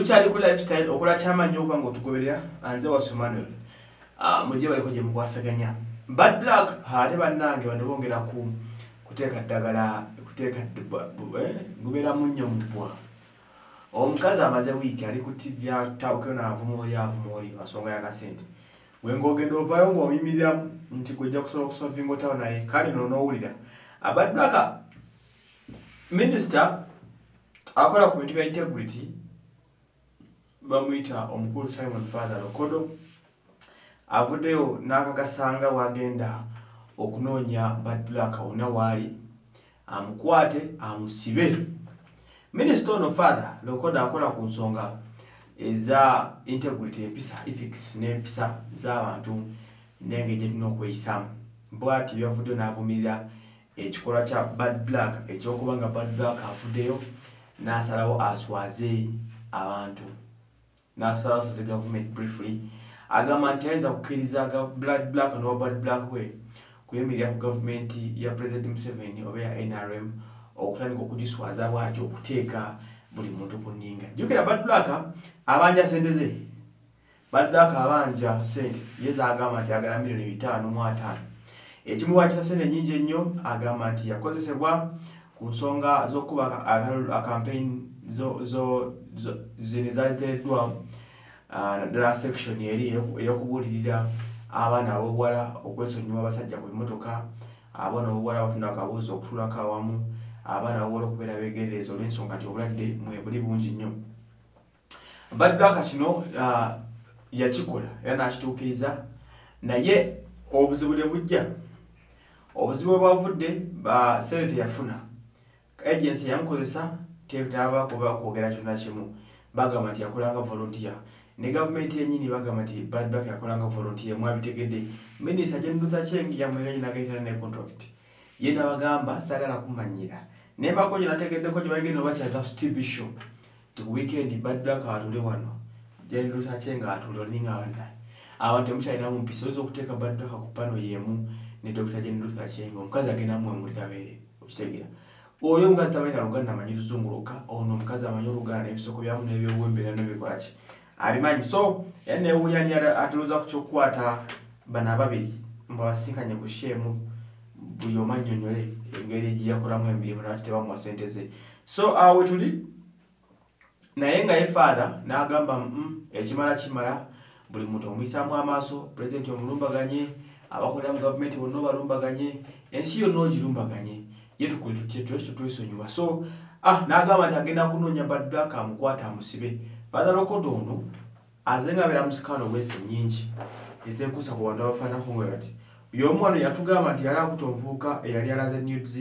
tukyali ku lifestyle okola kyamanyi okuba nga otugoberera anze wasu emmanuel. Ah, mujje baliko gye mukwasaganya. Bad black ate bannange bano bongera ku kuteeka ddagala kuteeka gubeera munnyo mubwa omukazi amaze wiiki ali ku tv atawukeo naavuma oli avuma oli nsonga yakasente gwe ngaogenda ovaayo ngaoyimiriramu nti gwejja kusobola okusolvinga otawo naye kale no noowulira abad black minisita akola ku bintu bya integrity bamuyita omukulu simon father lokodo avuddeyo n'akagasanga wagenda okunoonya bad black wonna waali amukwate amusibe. Minisita ono father lokodo akola ku nsonga eza integrity empisa ethics n'empisa z'abantu nenge gye tulina okweyisaamu. Bwati byavuddeyo n'avumirira ekikolwa kya bad black ekyokuba nga bad black avuddeyo n'asalawo aswaze abantu n'asalawo aswaze government briefly. Agamba nti ayinza kukkiriza blood black nowa bad black we kuyimirira ku gavumenti ya president museveni oba ya nrm okutandika okugiswaza bwati okuteeka buli muntu ku nninga. Jjukira bad black abanja sente ze. Bad black abanja sente ye zagamba nti agala miliyoni bitaano mu ataano. Ekimuwakisa sente nyingi ennyo agamba nti yakozesebwa ku nsonga z'okuba akampeyini zino zaziteereddwa naddala section eri eyokubuulirira abaana ab'obuwala okwesonyiwa abasajja ku bimotoka abaana ab'obuwala abatunda akabuuzi okutulako awamu abaana ab'obuwala okubeera beegendereza olw'ensonga nti obulwadde mwe buli bungi nnyo. Badbaka kino yakikola era n'akituukiriza naye obuzibu ne bujja obuzibu bwe bwavudde ba senate yafuna agency yamukozesa tetabakuba kwogera kyonna kimu bagamba nti yakolanga volunteer. Ne gavumenti yenyini bagamba nti badback yakolanga volunteer mwabitegedde minisita jenluther cheng yamweganagenda ne contract. Ye nabagamba sagala kumanyira. Nembako gye nategeddeko gye bagenda obakyaza su tv show ti ku weekend badback atule wano. Jenluther cheng atule olinga bannaye abantu temukyalina mumpisa oyinza okuteeka badback ku pano yemu ne dr jenluther cheng omukazi agenda muwemulira beere okitegeera oyo omukazi tamanyi na luganda amanyi luzunguluka ono omukazi amanyi oluganda n'ebisoko byamu n'ebyobuwembera n'ebikolaki abimanyi so era newuyani atuluza ku kyokukwata bano ababiri mbawasinkanye ku shemu buli omu annyonnyole engeri gyeyakolamu emirimu naki tebamuwa sente ze. So awo we tuli naye nga ye faatha n'agamba mm, ekimala kimala buli muntu omuyisaamu amaaso pulezidenti omulumbaganye abakolera mu gavumenti bonna obalumbaganye ensi yonna ogirumbaganye ye twesonyiwa so ah n'agamba nti agenda kunoonya bad black amukwata amusibe. Fatha lokodo ono aze nga abeera musikaano bwese nyingi ezekuusa ku bantu abafaanako nga bati y'omu wano yatugamba nti yali akuta omuvubuka eyali alaze news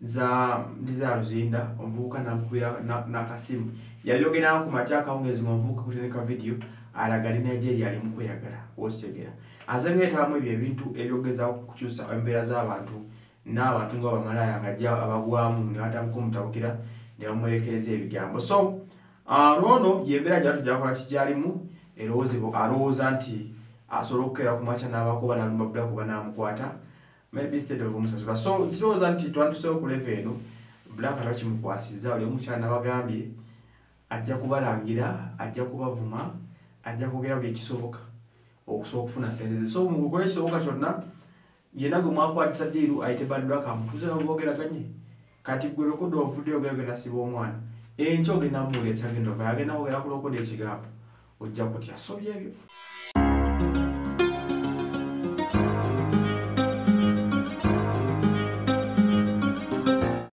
za ndiza luzinda omuvubuka namukubira na- n'akasimu. Yabyogera ku makya akawungezi ngaomuvubuka kutereka vidiyo alaga ali nigeria ali mukweyagala wokitegera. Aze nga yetabamu ebyo ebintu ebyogezaho kukyusa embeera z'abantu n'abantu nga bamalaya nga ajja abagwamu ne batandika omutabukira ne bamwerekereza ebigambo. So ah, lwono yembeera gyatu gyakola kigyalimu alowooza nti asobola okukeera ku makya n'abakuba nalumba bula kuba namukwata maybe instead of omusasula so kirowooza nti twantuseewo ku leve eno black bakimukwasiza oli omukyala nabagambye ajja kubalangira ajja kubavuma ajja kwogera buli ekisoboka okusobola okufuna sente ze. So mukole ekisoboka kyonna yenna gwe mwakwatisa diiru ayite badbak amutuuze nabogeraganye kati gwe lokodo ovuddeyo ogenda genda siba omwana. Enkya ogenda muwulira ekyagenda ova yagenda kwogera ku lokodo ekigambo. Ojja kutya so byebyo